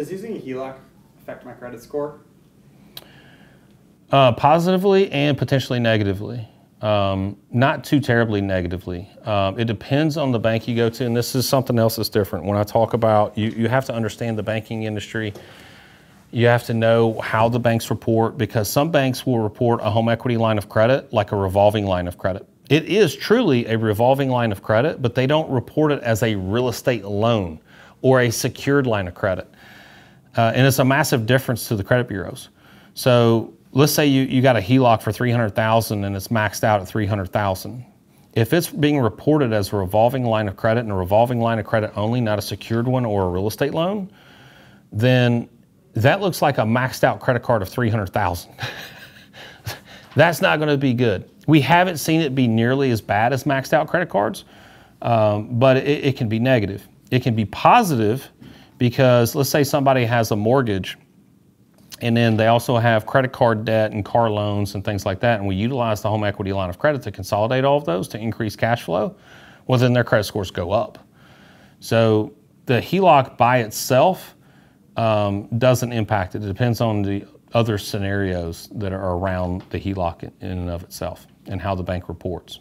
Does using a HELOC affect my credit score? Uh, positively and potentially negatively. Um, not too terribly negatively. Um, it depends on the bank you go to, and this is something else that's different. When I talk about, you, you have to understand the banking industry. You have to know how the banks report because some banks will report a home equity line of credit like a revolving line of credit. It is truly a revolving line of credit, but they don't report it as a real estate loan or a secured line of credit. Uh, and it's a massive difference to the credit bureaus. So let's say you, you got a HELOC for 300,000 and it's maxed out at 300,000. If it's being reported as a revolving line of credit and a revolving line of credit only, not a secured one or a real estate loan, then that looks like a maxed out credit card of 300,000. That's not going to be good. We haven't seen it be nearly as bad as maxed out credit cards, um, but it, it can be negative. It can be positive because let's say somebody has a mortgage and then they also have credit card debt and car loans and things like that. And we utilize the home equity line of credit to consolidate all of those to increase cash flow. Well, then their credit scores go up. So the HELOC by itself um, doesn't impact it. It depends on the other scenarios that are around the HELOC in and of itself and how the bank reports.